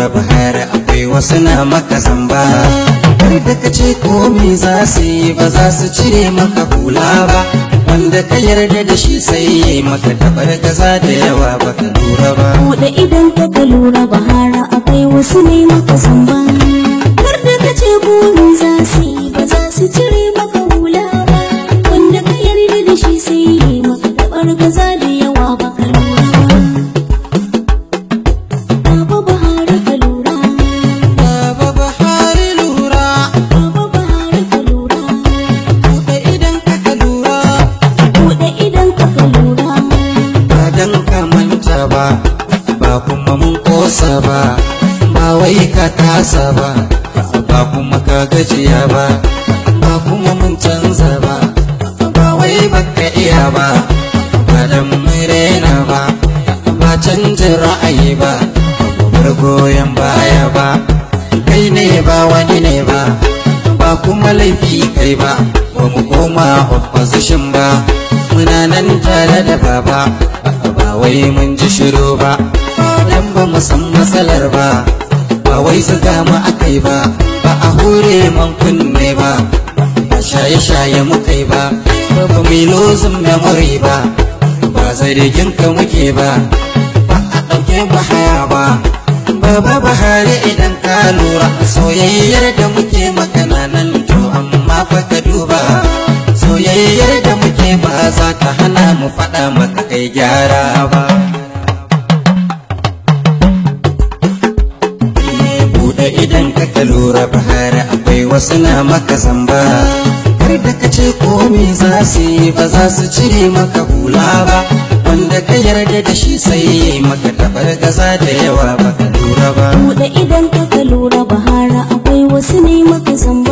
lura bahari akwai wasu na maka zamba. Har da ka ce komi za su yi ba za su cire maka hula ba. Wanda ka yarda da shi sai yi maka tabar gaza da yawa baka lura ba. Buɗe idan ka ka lura bahara akwai wasu ne maka zamba. Har da ka ce burin za su yi ba za su cire ba ba kuma mun kosa ba ba wai ka kasa ba ba kuma ka gajiya ba ba kuma mun canza ba ba wai baka iya ba ba dan rena ba ba canjin ra'ayi ba ba goyon baya ba. Kai ne ba wani ne ba ba kuma laifi kai ba ba mu koma opposition ba. Muna nan tare da baba ba wai mun ji shiru ba. Dan ba mu san matsalar ba. Ba wai zuga mu akai ba. Ba a hure man kunne ba. Ba shaye-shaye mu kai ba. Ba ba mu yi lozin memory ba. Ba zargin ka muke ba. Ba a ɗauke mu haya ba. Baba Buhari idan ka lura soyayyar da muke magana nan to amma mu faɗa maka kai gyara ba Buɗe idan ka ka lura Buhari akwai wasu na maka zamba. Har da ka ce komi za su yi ba za su cire maka hula ba. Wanda ka yarda da shi sai ya yi maka tabar gaza da yawa baka lura ba. Buɗe idan ka ka lura bahara akwai wasu ne maka zamba.